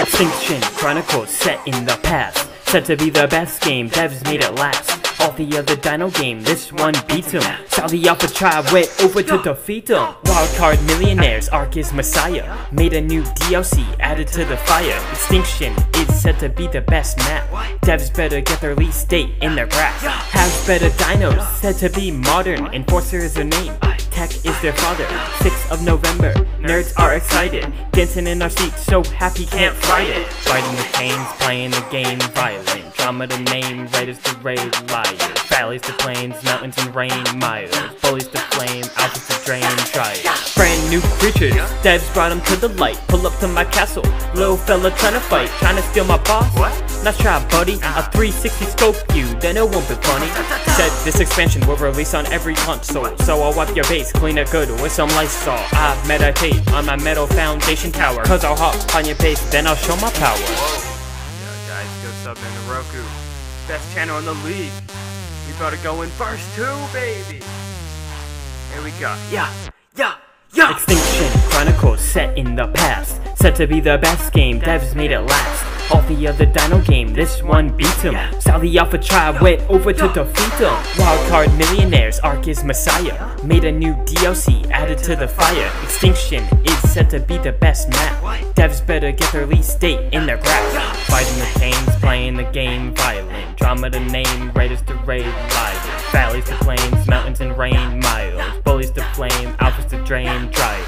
Extinction Chronicles set in the past. Said to be the best game, devs made it last. All the other dino game, this one beats. Saw the Alpha Tribe went over to defeat 'em. Wildcard Millionaires, Ark is Messiah. Made a new DLC, added to the fire. Extinction is said to be the best map. Devs better get their release date in their grasp. Has better dinos, said to be modern. Enforcer is their name. Tech is their father. 6th of November, nerds are excited. Dancing in our seats, so happy can't fight it. Fighting the canes, playing the game violent. Drama the name, writers to raid liars. Valleys to plains, mountains and rain miles. Bullies to flame, alphas to drain trials. Brand new creatures, devs brought them to the light. Pull up to my castle, little fella trying to fight, trying to steal my boss. Let's try, buddy. A 360 scope you, then it won't be funny. Said this expansion will release on every console, so I'll wipe your base, clean it good with some Lysol. I meditate on my metal foundation tower, cause I'll hop on your base, then I'll show my power. Yeah, guys, go sub in Neroku. Best channel in the league. We gotta go in first too, baby. Here we go. Yeah, yeah. Yeah. Extinction Chronicles set in the past. Said to be the best game, devs made it last. All the other dino game, this one beats 'em. Saw the Alpha Tribe went over to defeat 'em. Wildcard Millionaires, Ark is Messiah. Made a new DLC, added to the fire. Extinction is said to be the best map. Devs better get their release date in their grasp. Fighting the canes, playing the game violent. Drama to name, raiders to raid liars. Valleys to plains, mountains and rain miles. Bullies to flame, alphas to drain, dry